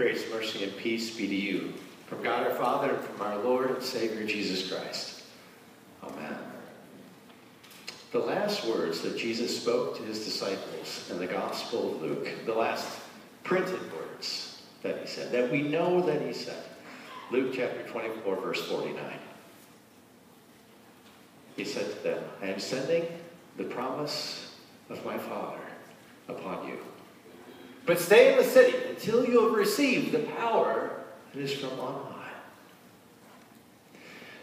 Grace, mercy, and peace be to you from God our Father and from our Lord and Savior Jesus Christ. Amen. The last words that Jesus spoke to his disciples in the Gospel of Luke, the last printed words that he said, that we know that he said, Luke chapter 24, verse 49. He said to them, I am sending the promise of my Father upon you. But stay in the city until you have received the power that is from on high.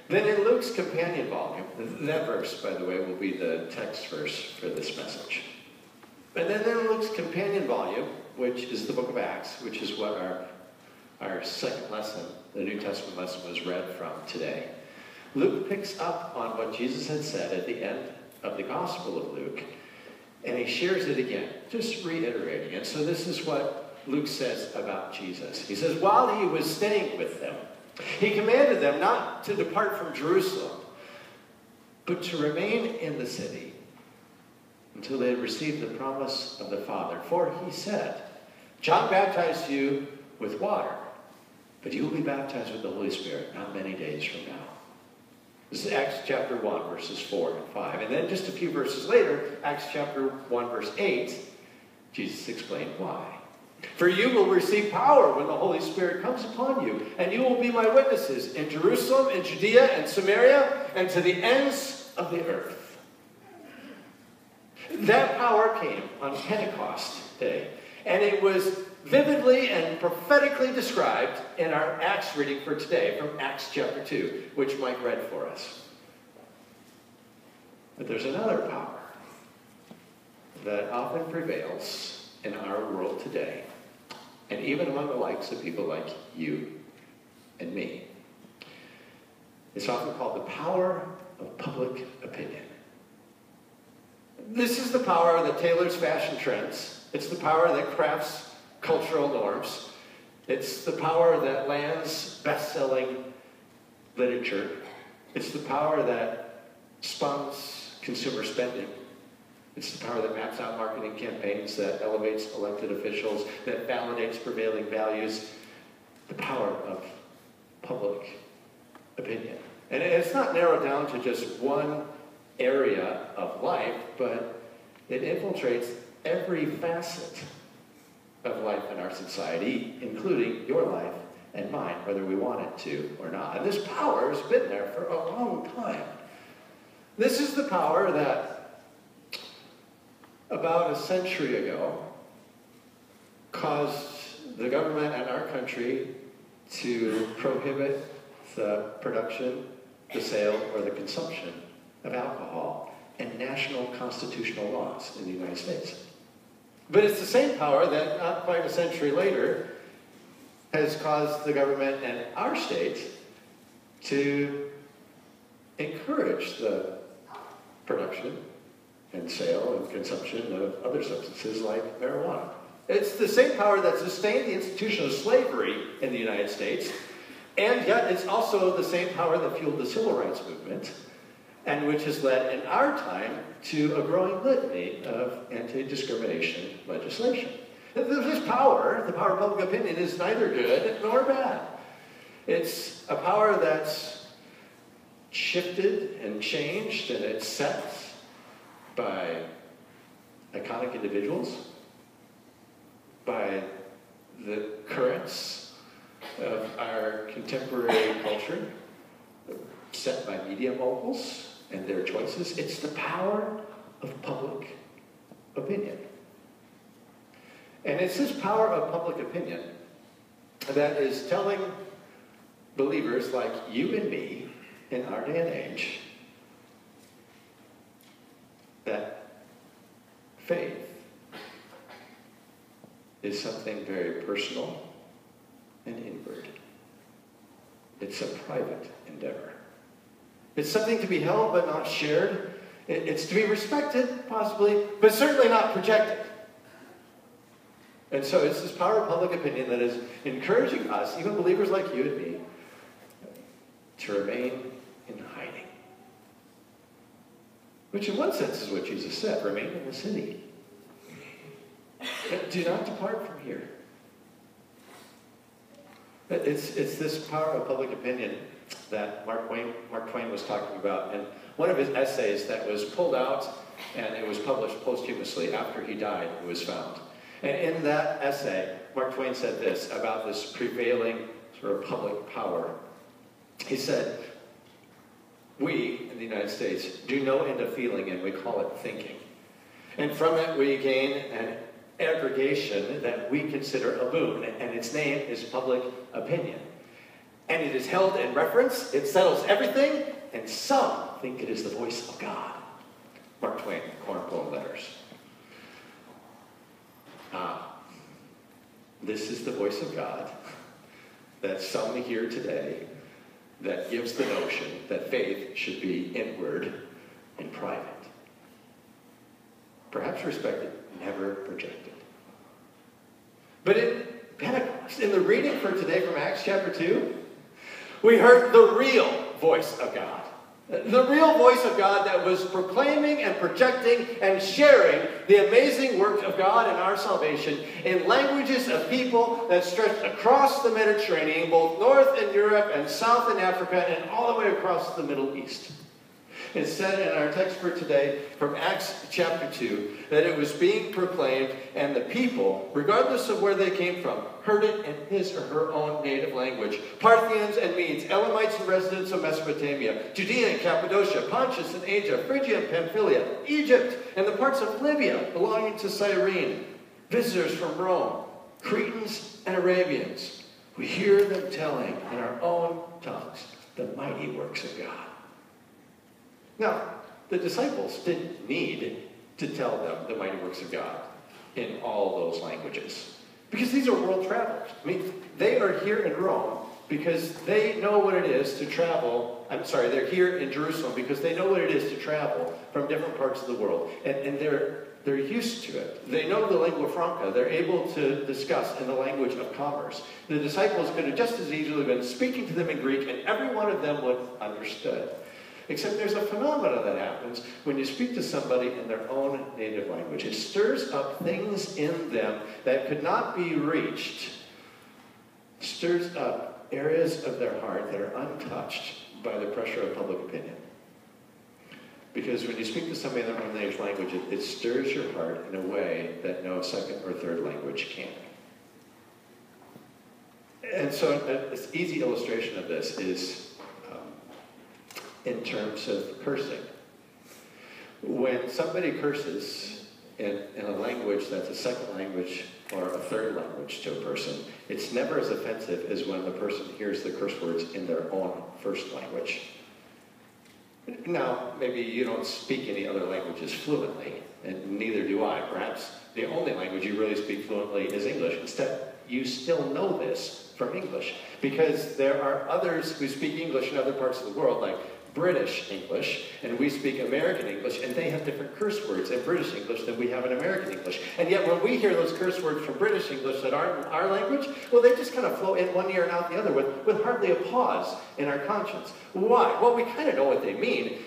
Then in Luke's companion volume, that verse, by the way, will be the text verse for this message. And then in Luke's companion volume, which is the book of Acts, which is what our, our second lesson, the New Testament lesson, was read from today. Luke picks up on what Jesus had said at the end of the Gospel of Luke, and he shares it again, just reiterating it. So this is what Luke says about Jesus. He says, while he was staying with them, he commanded them not to depart from Jerusalem, but to remain in the city until they had received the promise of the Father. For he said, John baptized you with water, but you will be baptized with the Holy Spirit not many days from now. This is Acts chapter 1, verses 4 and 5. And then just a few verses later, Acts chapter 1, verse 8, Jesus explained why. For you will receive power when the Holy Spirit comes upon you, and you will be my witnesses in Jerusalem, in Judea, and Samaria, and to the ends of the earth. That power came on Pentecost Day, and it was vividly and prophetically described in our Acts reading for today from Acts chapter 2, which Mike read for us. But there's another power that often prevails in our world today, and even among the likes of people like you and me. It's often called the power of public opinion. This is the power that tailors fashion trends. It's the power that crafts cultural norms. It's the power that lands best-selling literature. It's the power that spawns consumer spending. It's the power that maps out marketing campaigns, that elevates elected officials, that validates prevailing values. The power of public opinion. And it's not narrowed down to just one area of life, but it infiltrates every facet of life in our society, including your life and mine, whether we want it to or not. And this power has been there for a long time. This is the power that about a century ago caused the government and our country to prohibit the production, the sale, or the consumption of alcohol and national constitutional laws in the United States. But it's the same power that, not quite a century later, has caused the government and our state to encourage the production and sale and consumption of other substances like marijuana. It's the same power that sustained the institution of slavery in the United States, and yet it's also the same power that fueled the civil rights movement, and which has led in our time to a growing litany of anti-discrimination legislation. This power, the power of public opinion, is neither good nor bad. It's a power that's shifted and changed, and it's set by iconic individuals, by the currents of our contemporary culture, set by media moguls and their choices. It's the power of public opinion. And it's this power of public opinion that is telling believers like you and me in our day and age that faith is something very personal and inward. It's a private endeavor. It's something to be held but not shared. It's to be respected, possibly, but certainly not projected. And so it's this power of public opinion that is encouraging us, even believers like you and me, to remain in hiding. Which in one sense is what Jesus said, remain in the city. Do not depart from here. It's, it's this power of public opinion that Mark Twain, Mark Twain was talking about. And one of his essays that was pulled out and it was published posthumously after he died, it was found. And in that essay, Mark Twain said this about this prevailing sort of public power. He said, We in the United States do no end of feeling and we call it thinking. And from it we gain an aggregation that we consider a boon, and its name is public opinion. And it is held in reference, it settles everything, and some think it is the voice of God. Mark Twain, Cornerstone Letters. Ah, this is the voice of God that some hear today that gives the notion that faith should be inward and private. Perhaps respected, never projected. But in Pentecost, in the reading for today from Acts chapter 2, we heard the real voice of God. The real voice of God that was proclaiming and projecting and sharing the amazing work of God and our salvation in languages of people that stretched across the Mediterranean, both north in Europe and south in Africa, and all the way across the Middle East. It said in our text for today from Acts chapter 2 that it was being proclaimed, and the people, regardless of where they came from, heard it in his or her own native language. Parthians and Medes, Elamites and residents of Mesopotamia, Judea and Cappadocia, Pontus and Asia, Phrygia and Pamphylia, Egypt, and the parts of Libya belonging to Cyrene, visitors from Rome, Cretans and Arabians. We hear them telling in our own tongues the mighty works of God. Now, the disciples didn't need to tell them the mighty works of God in all those languages. Because these are world travelers. I mean, they are here in Rome because they know what it is to travel. I'm sorry, they're here in Jerusalem because they know what it is to travel from different parts of the world. And, and they're, they're used to it. They know the lingua franca. They're able to discuss in the language of commerce. The disciples could have just as easily been speaking to them in Greek, and every one of them would have understood. Except there's a phenomenon that happens when you speak to somebody in their own native language. It stirs up things in them that could not be reached, stirs up areas of their heart that are untouched by the pressure of public opinion. Because when you speak to somebody in their own native language, it, it stirs your heart in a way that no second or third language can. And so uh, an easy illustration of this is in terms of cursing. When somebody curses in, in a language that's a second language or a third language to a person, it's never as offensive as when the person hears the curse words in their own first language. Now, maybe you don't speak any other languages fluently, and neither do I. Perhaps the only language you really speak fluently is English. Instead, you still know this from English because there are others who speak English in other parts of the world, like British English, and we speak American English, and they have different curse words in British English than we have in American English. And yet when we hear those curse words from British English that aren't our language, well, they just kind of flow in one ear and out the other with, with hardly a pause in our conscience. Why? Well, we kind of know what they mean,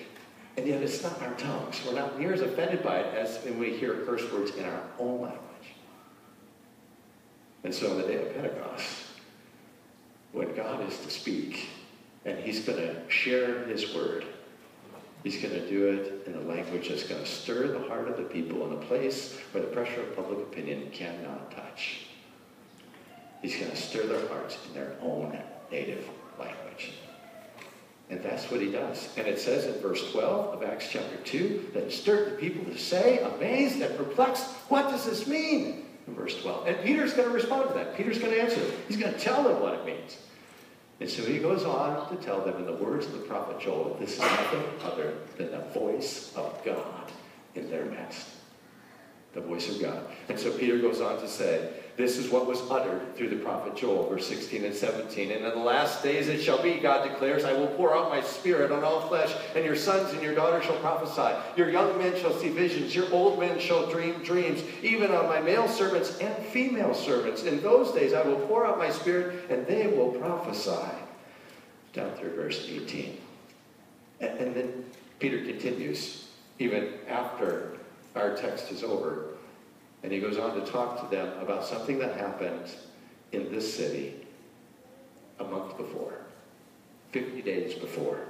and yet it's not our tongues. We're not near as offended by it as when we hear curse words in our own language. And so on the day of Pentecost, when God is to speak, and he's going to share his word. He's going to do it in a language that's going to stir the heart of the people in a place where the pressure of public opinion cannot touch. He's going to stir their hearts in their own native language. And that's what he does. And it says in verse 12 of Acts chapter 2 that stirred the people to say, amazed and perplexed, what does this mean? In verse 12. And Peter's going to respond to that. Peter's going to answer. He's going to tell them what it means. And so he goes on to tell them in the words of the prophet Joel this is nothing other than the voice of God in their midst. The voice of God. And so Peter goes on to say, this is what was uttered through the prophet Joel, verse 16 and 17. And in the last days it shall be, God declares, I will pour out my spirit on all flesh, and your sons and your daughters shall prophesy. Your young men shall see visions, your old men shall dream dreams, even on my male servants and female servants. In those days I will pour out my spirit, and they will prophesy. Down through verse 18. And, then Peter continues, even after our text is over. And he goes on to talk to them about something that happened in this city a month before, 50 days before.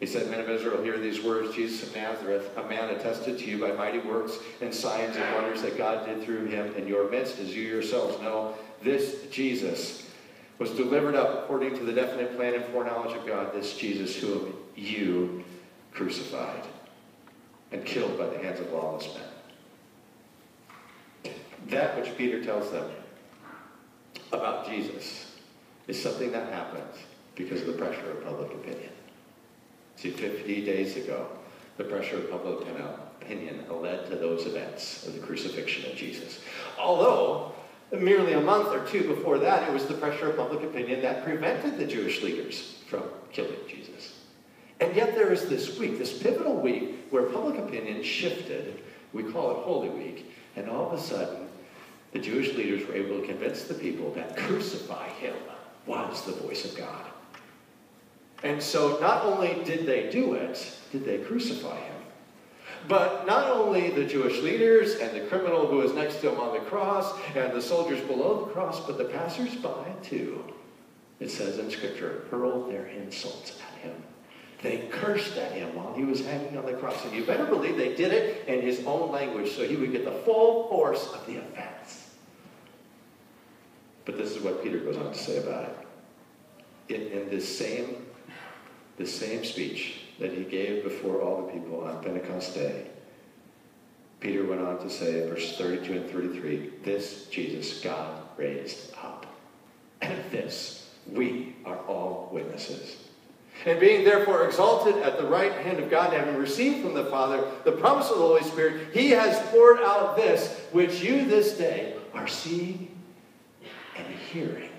He said, Men of Israel, hear these words Jesus of Nazareth, a man attested to you by mighty works and signs and wonders that God did through him in your midst, as you yourselves know. This Jesus was delivered up according to the definite plan and foreknowledge of God, this Jesus whom you crucified and killed by the hands of lawless men. That which Peter tells them about Jesus is something that happens because of the pressure of public opinion. See, 50 days ago, the pressure of public opinion led to those events of the crucifixion of Jesus. Although, merely a month or two before that, it was the pressure of public opinion that prevented the Jewish leaders from killing Jesus. And yet there is this week, this pivotal week, where public opinion shifted. We call it Holy Week. And all of a sudden, the Jewish leaders were able to convince the people that crucify him was the voice of God. And so not only did they do it, did they crucify him. But not only the Jewish leaders and the criminal who was next to him on the cross and the soldiers below the cross, but the passersby too, it says in Scripture, hurled their insults at him. They cursed at him while he was hanging on the cross. And you better believe they did it in his own language so he would get the full force of the offense. But this is what Peter goes on to say about it. In, in this same the same speech that he gave before all the people on Pentecost Day, Peter went on to say in verses 32 and 33, this Jesus God raised up. And of this we are all witnesses. And being therefore exalted at the right hand of God, having received from the Father the promise of the Holy Spirit, he has poured out this, which you this day are seeing and hearing.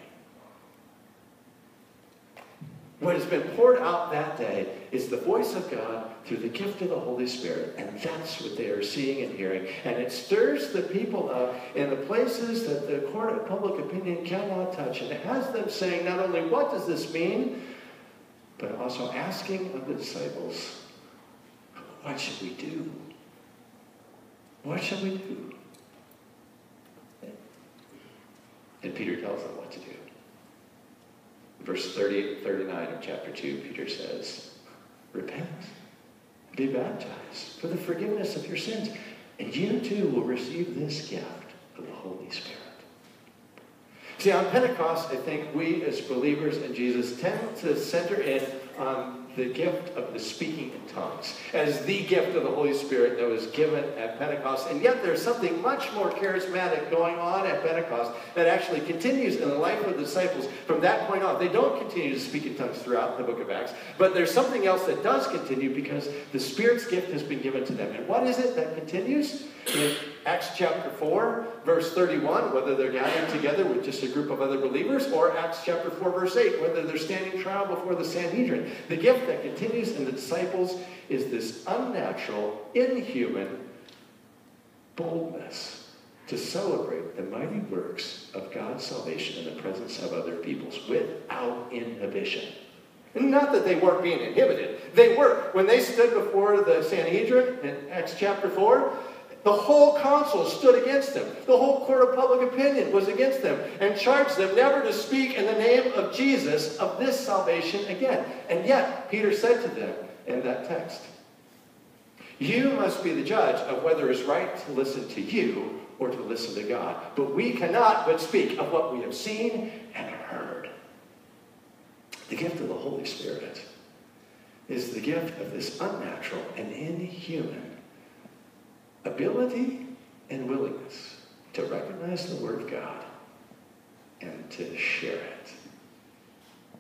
What has been poured out that day is the voice of God through the gift of the Holy Spirit. And that's what they are seeing and hearing. And it stirs the people up in the places that the court of public opinion cannot touch. And it has them saying not only what does this mean, but also asking of the disciples, what should we do? What shall we do? And Peter tells them what to do. Verse 30, 39 of chapter 2, Peter says, Repent, be baptized for the forgiveness of your sins, and you too will receive this gift of the Holy Spirit. See, on Pentecost, I think we as believers in Jesus tend to center in on the gift of the speaking in tongues as the gift of the Holy Spirit that was given at Pentecost. And yet there's something much more charismatic going on at Pentecost that actually continues in the life of the disciples from that point on. They don't continue to speak in tongues throughout the book of Acts, but there's something else that does continue because the Spirit's gift has been given to them. And what is it that continues? In Acts chapter 4, verse 31, whether they're gathered together with just a group of other believers, or Acts chapter 4, verse 8, whether they're standing trial before the Sanhedrin. The gift that continues in the disciples is this unnatural, inhuman boldness to celebrate the mighty works of God's salvation in the presence of other peoples without inhibition. Not that they weren't being inhibited. They were. When they stood before the Sanhedrin in Acts chapter 4, the whole council stood against them. The whole court of public opinion was against them and charged them never to speak in the name of Jesus of this salvation again. And yet, Peter said to them in that text, You must be the judge of whether it's right to listen to you or to listen to God. But we cannot but speak of what we have seen and heard. The gift of the Holy Spirit is the gift of this unnatural and inhuman ability and willingness to recognize the Word of God and to share it.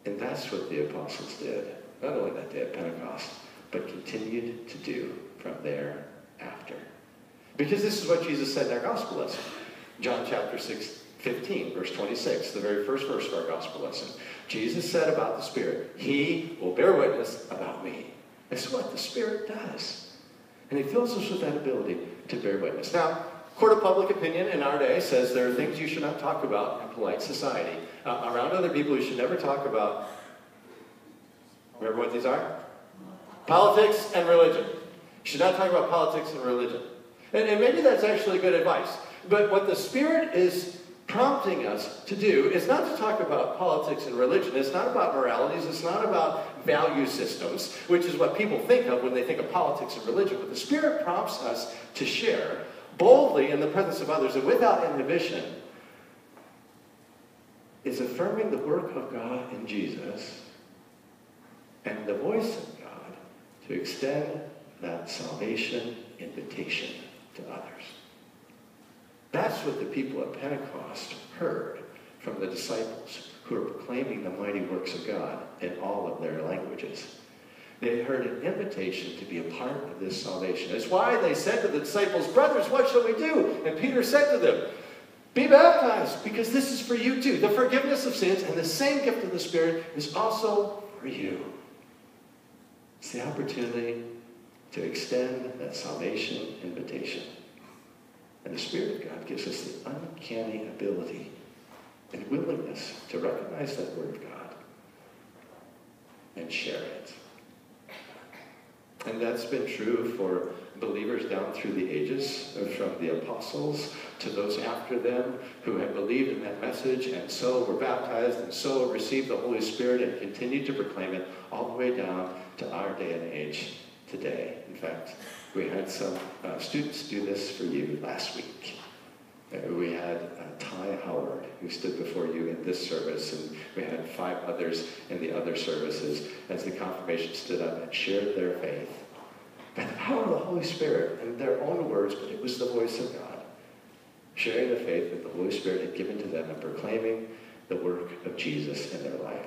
And that's what the apostles did, not only that day at Pentecost, but continued to do from there after. Because this is what Jesus said in our gospel lesson. John chapter 6, 15, verse 26, the very first verse of our gospel lesson. Jesus said about the Spirit, He will bear witness about me. That's what the Spirit does. And He fills us with that ability to bear witness. Now, court of public opinion in our day says there are things you should not talk about in polite society. Uh, around other people, you should never talk about. Remember what these are? Politics and religion. You should not talk about politics and religion. And, and maybe that's actually good advice. But what the Spirit is prompting us to do is not to talk about politics and religion. It's not about moralities. It's not about value systems, which is what people think of when they think of politics and religion. But the Spirit prompts us to share boldly in the presence of others and without inhibition is affirming the work of God in Jesus and the voice of God to extend that salvation invitation to others. That's what the people at Pentecost heard from the disciples who were proclaiming the mighty works of God in all of their languages. They heard an invitation to be a part of this salvation. That's why they said to the disciples, Brothers, what shall we do? And Peter said to them, Be baptized, because this is for you too. The forgiveness of sins and the same gift of the Spirit is also for you. It's the opportunity to extend that salvation invitation. And the Spirit of God gives us the uncanny ability and willingness to recognize that Word of God and share it. And that's been true for believers down through the ages, from the apostles to those after them who had believed in that message and so were baptized and so received the Holy Spirit and continued to proclaim it all the way down to our day and age today. In fact, we had some uh, students do this for you last week. Uh, we had uh, Ty Howard, who stood before you in this service, and we had five others in the other services as the confirmation stood up and shared their faith. By the power of the Holy Spirit, and their own words, but it was the voice of God, sharing the faith that the Holy Spirit had given to them and proclaiming the work of Jesus in their life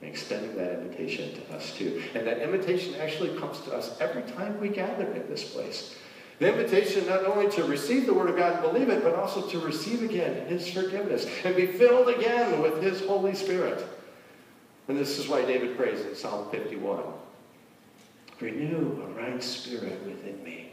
and extending that invitation to us too. And that invitation actually comes to us every time we gather in this place. The invitation not only to receive the Word of God and believe it, but also to receive again His forgiveness and be filled again with His Holy Spirit. And this is why David prays in Psalm 51 Renew a right spirit within me.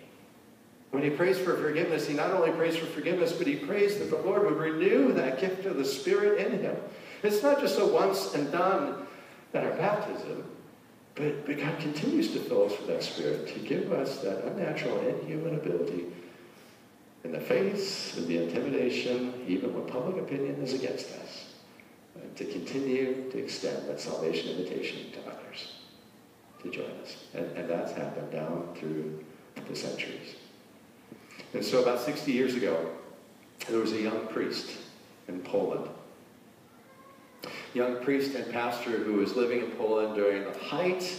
When he prays for forgiveness, he not only prays for forgiveness, but he prays that the Lord would renew that gift of the Spirit in him. It's not just a once and done at our baptism, but, but God continues to fill us with that Spirit to give us that unnatural, inhuman ability in the face of the intimidation, even when public opinion is against us, uh, to continue to extend that salvation invitation to others to join us. And, and that's happened down through the centuries. And so about 60 years ago, there was a young priest in Poland young priest and pastor who was living in Poland during the height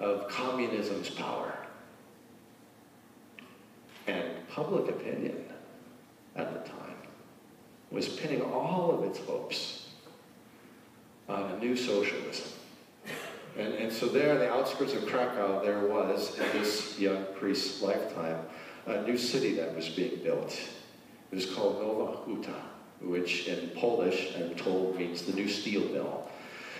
of communism's power. And public opinion at the time was pinning all of its hopes on a new socialism. And, and so there in the outskirts of Krakow, there was, in this young priest's lifetime, a new city that was being built. It was called Nowa Huta which in Polish, I'm told, means the new steel mill.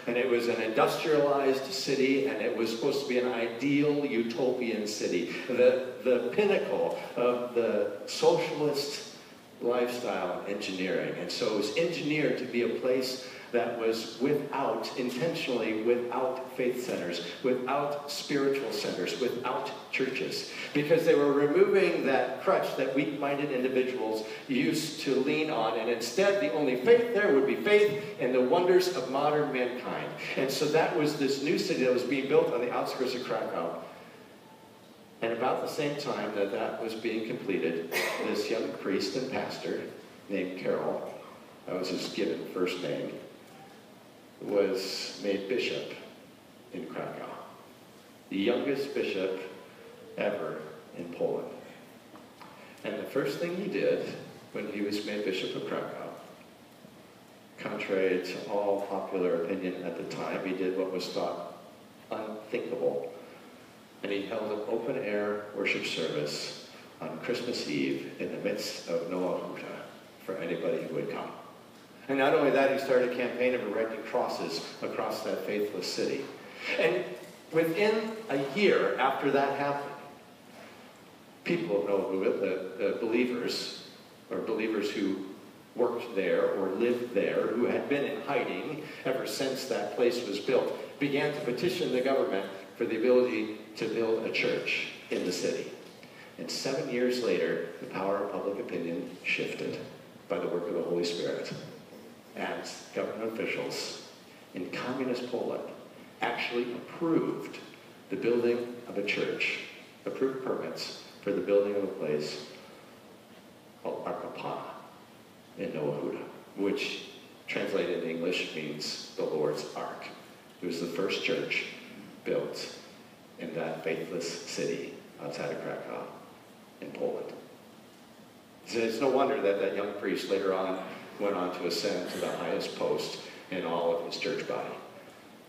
And it was an industrialized city, and it was supposed to be an ideal utopian city, the, the pinnacle of the socialist lifestyle engineering. And so it was engineered to be a place that was without, intentionally without faith centers, without spiritual centers, without churches. Because they were removing that crutch that weak minded individuals used to lean on, and instead the only faith there would be faith in the wonders of modern mankind. And so that was this new city that was being built on the outskirts of Krakow. And about the same time that that was being completed, this young priest and pastor named Karol, that was his given first name, was made bishop in Krakow, the youngest bishop ever in Poland. And the first thing he did when he was made bishop of Krakow, contrary to all popular opinion at the time, he did what was thought unthinkable. And he held an open air worship service on Christmas Eve in the midst of Nowa Huta for anybody who would come. And not only that, he started a campaign of erecting crosses across that faithless city. And within a year after that happened, people of Nowa, the, the believers, or believers who worked there or lived there, who had been in hiding ever since that place was built, began to petition the government for the ability to build a church in the city. And seven years later, the power of public opinion shifted by the work of the Holy Spirit. And government officials in communist Poland actually approved the building of a church, approved permits for the building of a place called Arka Pana in Nowa Huta, which translated in English means the Lord's Ark. It was the first church built in that faithless city outside of Krakow in Poland. It's no wonder that that young priest later on went on to ascend to the highest post in all of his church body.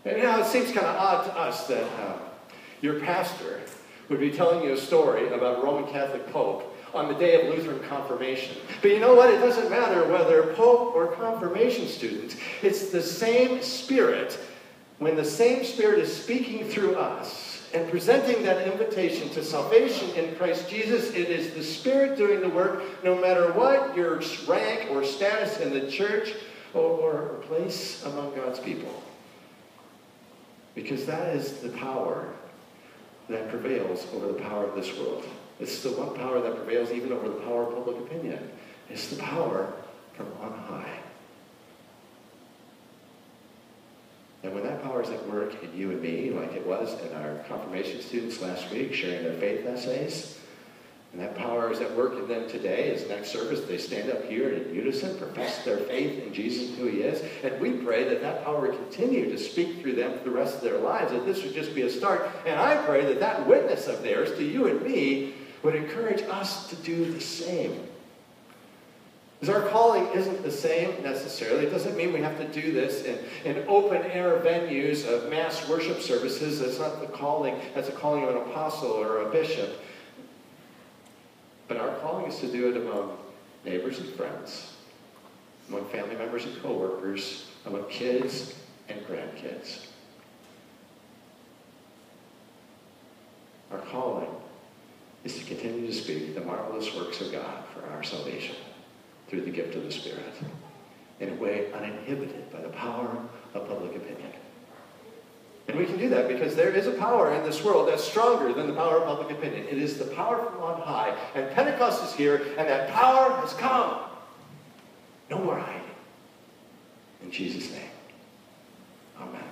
And you know, it seems kind of odd to us that uh, your pastor would be telling you a story about a Roman Catholic Pope on the day of Lutheran confirmation. But you know what? It doesn't matter whether Pope or confirmation student. It's the same Spirit. When the same Spirit is speaking through us and presenting that invitation to salvation in Christ Jesus, it is the Spirit doing the work no matter what your rank or status in the church or, place among God's people. Because that is the power that prevails over the power of this world. It's the one power that prevails even over the power of public opinion. It's the power from on high. And when power is at work in you and me, like it was in our confirmation students last week sharing their faith essays, and that power is at work in them today as next service they stand up here in unison, profess their faith in Jesus who he is. And we pray that that power would continue to speak through them for the rest of their lives, that this would just be a start. And I pray that that witness of theirs to you and me would encourage us to do the same. Because our calling isn't the same necessarily. It doesn't mean we have to do this in, in open air venues of mass worship services. That's not the calling. That's a calling of an apostle or a bishop. But our calling is to do it among neighbors and friends, among family members and coworkers, among kids and grandkids. Our calling is to continue to speak the marvelous works of God for our salvation through the gift of the Spirit in a way uninhibited by the power of public opinion. And we can do that because there is a power in this world that's stronger than the power of public opinion. It is the power from on high. And Pentecost is here, and that power has come. No more hiding. In Jesus' name. Amen.